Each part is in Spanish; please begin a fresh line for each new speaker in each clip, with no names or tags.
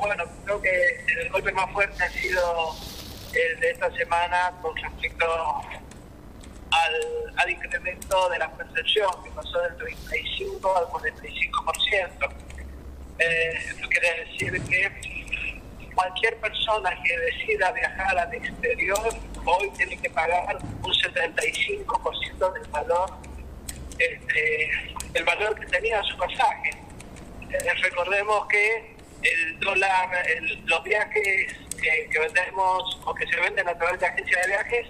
bueno, creo que el golpe más fuerte ha sido el de esta semana con respecto al, incremento de la percepción, que pasó del 35 al 45%. Eh, esto quiere decir que cualquier persona que decida viajar al exterior hoy tiene que pagar un 75% del valor este, el valor que tenía su pasaje. Eh, recordemos que el dólar, el- los viajes que, que vendemos o que se venden a través de agencias de viajes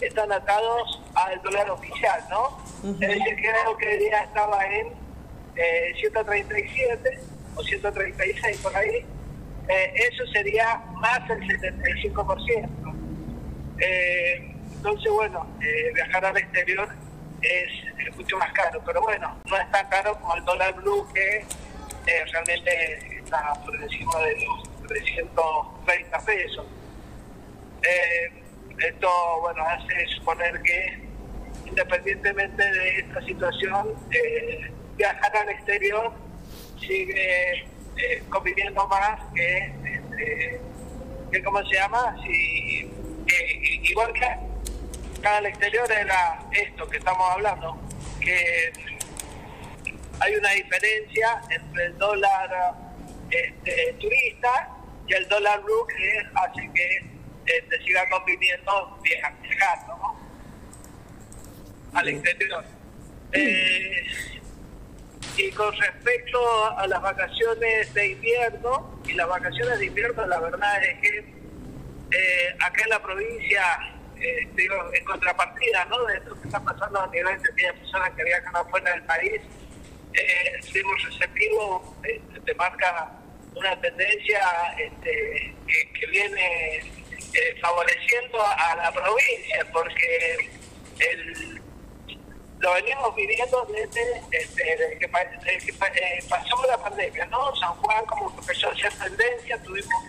están atados al dólar oficial, ¿no? Es decir, que creo que ya estaba en eh, 137 o 136 por ahí. Eh, eso sería más el 75%. Eh, entonces, bueno, eh, viajar al exterior es, es mucho más caro, pero bueno, no es tan caro como el dólar blue que eh, realmente está por encima de los 330 pesos. Eh, esto, bueno, hace suponer que independientemente de esta situación, eh, viajar al exterior sigue eh, conviviendo más que, este, que, ¿cómo se llama? Si, igual que al exterior era esto que estamos hablando, que hay una diferencia entre el dólar este, turista y el dólar blue que hace que este, siga conviviendo viaja- viajando ¿no? al exterior. Eh, y con respecto a las vacaciones de invierno, y las vacaciones de invierno, la verdad es que eh, acá en la provincia, eh, digo, en contrapartida ¿no? de esto que está pasando a nivel de aquellas personas que viajan afuera del país, eh, seguimos receptivos, eh, te marca una tendencia este, que, viene eh, favoreciendo a la provincia, porque el, lo venimos viviendo desde, este, desde que, desde que eh, pasó la pandemia, ¿no? San Juan como empezó a hacer tendencia, tuvimos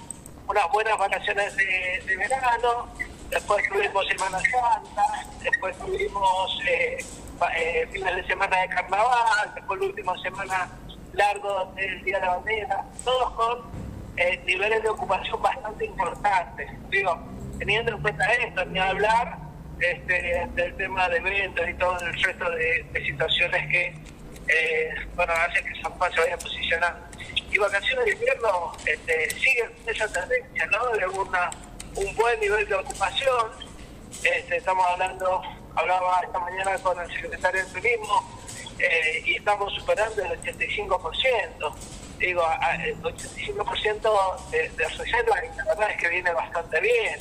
unas buenas vacaciones de verano, después tuvimos Semana Santa, después tuvimos eh, eh, de semana de carnaval, después la última semana largo del Día de la Bandera, todos con eh, niveles de ocupación bastante importantes. Digo, teniendo en cuenta esto, ni hablar este, del tema de eventos y todo el resto de, de situaciones que eh, bueno, hacen que San Juan se vaya posicionando. Y vacaciones de invierno este, siguen esa tendencia, ¿no? De una, un buen nivel de ocupación. Este, estamos hablando, hablaba esta mañana con el secretario de Turismo eh, y estamos superando el 85%. Digo, el 85% de, de reserva la verdad es que viene bastante bien.